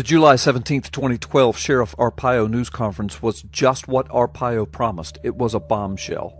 The July 17, 2012 Sheriff Arpaio news conference was just what Arpaio promised. It was a bombshell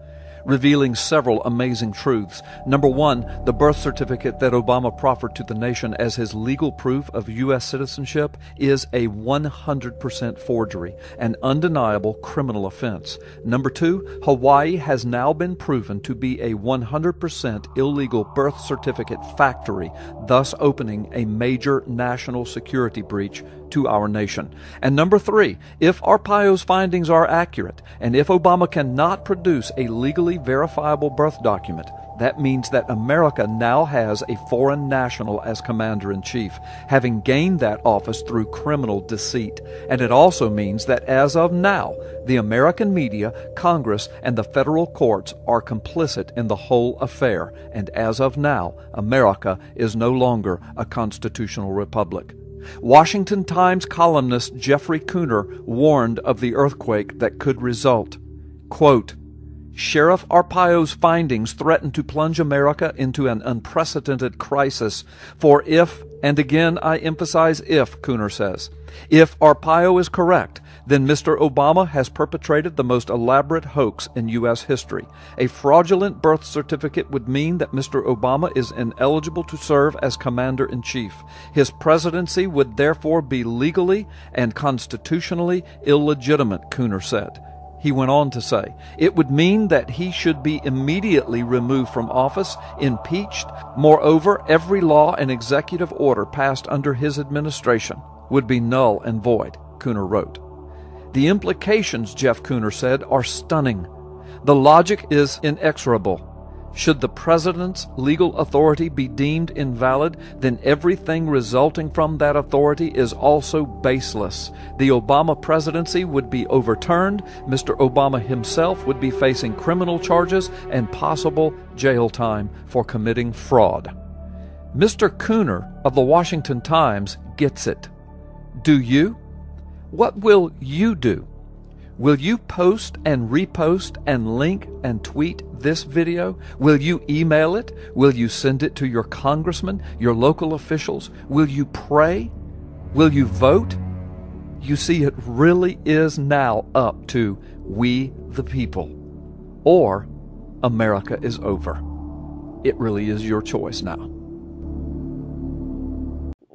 revealing several amazing truths. Number one, the birth certificate that Obama proffered to the nation as his legal proof of U.S. citizenship is a 100% forgery, an undeniable criminal offense. Number two, Hawaii has now been proven to be a 100% illegal birth certificate factory, thus opening a major national security breach to our nation. And number three, if Arpaio's findings are accurate, and if Obama cannot produce a legally verifiable birth document, that means that America now has a foreign national as commander in chief, having gained that office through criminal deceit. And it also means that as of now, the American media, Congress, and the federal courts are complicit in the whole affair. And as of now, America is no longer a constitutional republic. Washington Times columnist Jeffrey Kuhner warned of the earthquake that could result. Quote, Sheriff Arpaio's findings threaten to plunge America into an unprecedented crisis. For if, and again I emphasize if, Kuhner says, if Arpaio is correct, then Mr. Obama has perpetrated the most elaborate hoax in U.S. history. A fraudulent birth certificate would mean that Mr. Obama is ineligible to serve as Commander in Chief. His presidency would therefore be legally and constitutionally illegitimate, Kuhner said. He went on to say, it would mean that he should be immediately removed from office, impeached. Moreover, every law and executive order passed under his administration would be null and void, Kuhner wrote. The implications, Jeff Kuhner said, are stunning. The logic is inexorable. Should the president's legal authority be deemed invalid, then everything resulting from that authority is also baseless. The Obama presidency would be overturned, Mr. Obama himself would be facing criminal charges and possible jail time for committing fraud. Mr. Kuhner of the Washington Times gets it. Do you? What will you do? Will you post and repost and link and tweet this video? Will you email it? Will you send it to your congressman, your local officials? Will you pray? Will you vote? You see, it really is now up to we the people, or America is over. It really is your choice now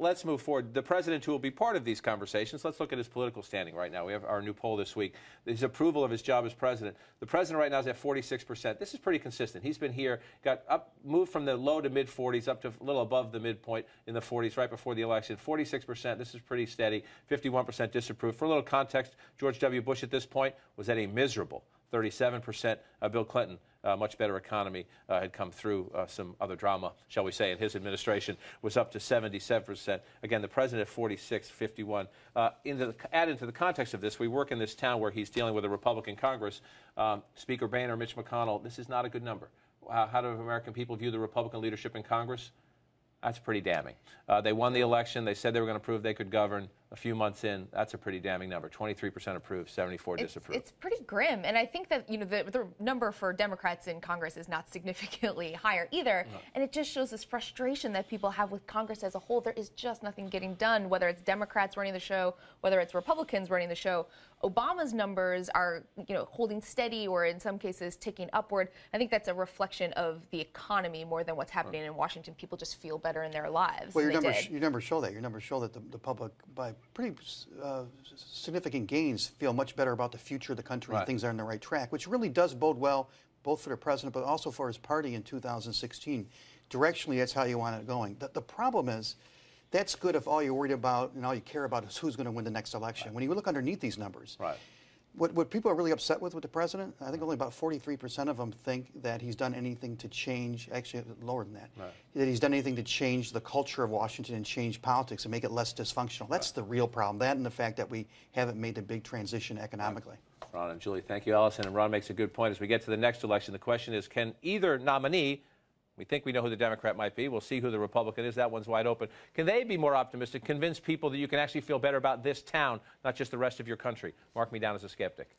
let's move forward. The president, who will be part of these conversations, let's look at his political standing right now. We have our new poll this week. His approval of his job as president. The president right now is at 46%. This is pretty consistent. He's been here, got up, moved from the low to mid 40s up to a little above the midpoint in the 40s right before the election. 46%. This is pretty steady. 51% disapprove. For a little context, George W. Bush at this point was at a miserable 37%. Uh, Bill Clinton, uh, much better economy, uh, had come through uh, some other drama, shall we say, in his administration, was up to 77%. Again, the president at 46, 51. Uh, in the, add into the context of this, we work in this town where he's dealing with a Republican Congress. Um, Speaker Boehner, Mitch McConnell, this is not a good number. how do American people view the Republican leadership in Congress? That's pretty damning. Uh, they won the election. They said they were going to prove they could govern. A few months in, that's a pretty damning number. 23% approved, 74 it's, disapprove. It's pretty grim. And I think that, you know, the, the number for Democrats in Congress is not significantly higher either. No. And it just shows this frustration that people have with Congress as a whole. There is just nothing getting done, whether it's Democrats running the show, whether it's Republicans running the show. Obama's numbers are, you know, holding steady or in some cases ticking upward. I think that's a reflection of the economy more than what's happening in Washington. People just feel better in their lives. Well, your numbers, your numbers show that. Your numbers show that the, the public, by pretty uh, significant gains, feel much better about the future of the country right. and things are on the right track, which really does bode well both for the president but also for his party in 2016. Directionally, that's how you want it going. The, the problem is that's good if all you're worried about and all you care about is who's going to win the next election. Right. When you look underneath these numbers, right. What, what people are really upset with with the president, I think only about 43% of them think that he's done anything to change, actually lower than that, right. that he's done anything to change the culture of Washington and change politics and make it less dysfunctional. That's the real problem. That and the fact that we haven't made the big transition economically. Ron and Julie, thank you, Allison. And Ron makes a good point. As we get to the next election, the question is can either nominee we think we know who the Democrat might be. We'll see who the Republican is. That one's wide open. Can they be more optimistic, convince people that you can actually feel better about this town, not just the rest of your country? Mark me down as a skeptic.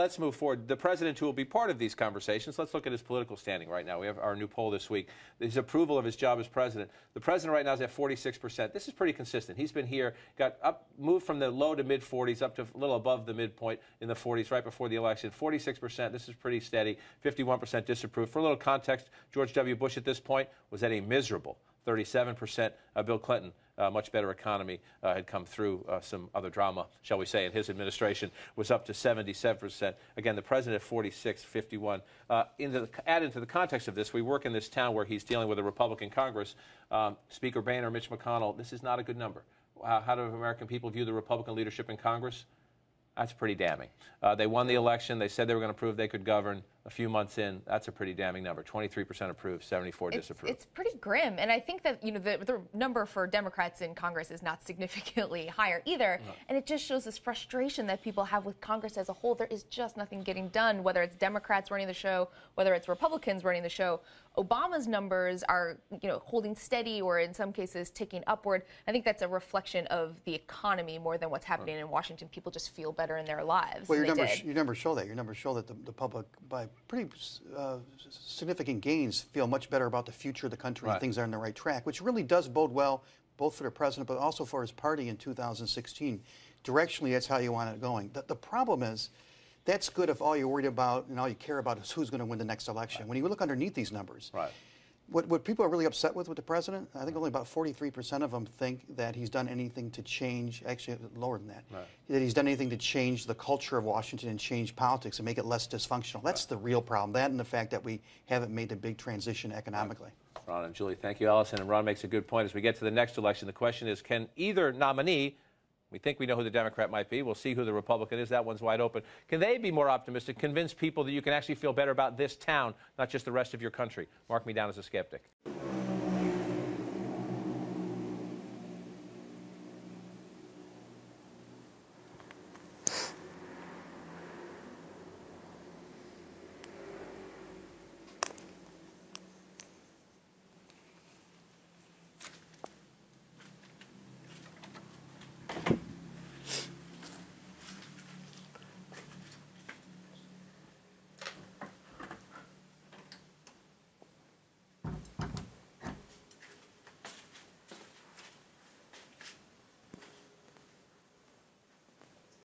Let's move forward. The president, who will be part of these conversations, let's look at his political standing right now. We have our new poll this week. His approval of his job as president. The president right now is at 46%. This is pretty consistent. He's been here, got up, moved from the low to mid 40s up to a little above the midpoint in the 40s right before the election. 46%. This is pretty steady. 51% disapprove. For a little context, George W. Bush at this point was at a miserable 37%. Uh, Bill Clinton, uh, much better economy, uh, had come through uh, some other drama, shall we say, in his administration, was up to 77%. Again, the president at 46, 51. Uh, in the, add into the context of this, we work in this town where he's dealing with a Republican Congress. Um, Speaker Boehner, Mitch McConnell, this is not a good number. how do American people view the Republican leadership in Congress? That's pretty damning. Uh, they won the election. They said they were going to prove they could govern. A few months in, that's a pretty damning number. 23% approved, 74 it's, disapprove. It's pretty grim. And I think that, you know, the, the number for Democrats in Congress is not significantly higher either. No. And it just shows this frustration that people have with Congress as a whole. There is just nothing getting done, whether it's Democrats running the show, whether it's Republicans running the show. Obama's numbers are, you know, holding steady or in some cases ticking upward. I think that's a reflection of the economy more than what's happening right. in Washington. People just feel better in their lives. Well, your numbers, your numbers show that. Your numbers show that the, the public, by pretty uh, significant gains, feel much better about the future of the country right. and things are on the right track, which really does bode well both for the president but also for his party in 2016. Directionally, that's how you want it going. The, the problem is that's good if all you're worried about and all you care about is who's going to win the next election. Right. When you look underneath these numbers, right. What, what people are really upset with with the president, I think only about 43% of them think that he's done anything to change, actually lower than that, right. that he's done anything to change the culture of Washington and change politics and make it less dysfunctional. That's the real problem. That and the fact that we haven't made the big transition economically. Ron and Julie, thank you, Allison. And Ron makes a good point. As we get to the next election, the question is can either nominee we think we know who the Democrat might be. We'll see who the Republican is. That one's wide open. Can they be more optimistic, convince people that you can actually feel better about this town, not just the rest of your country? Mark me down as a skeptic.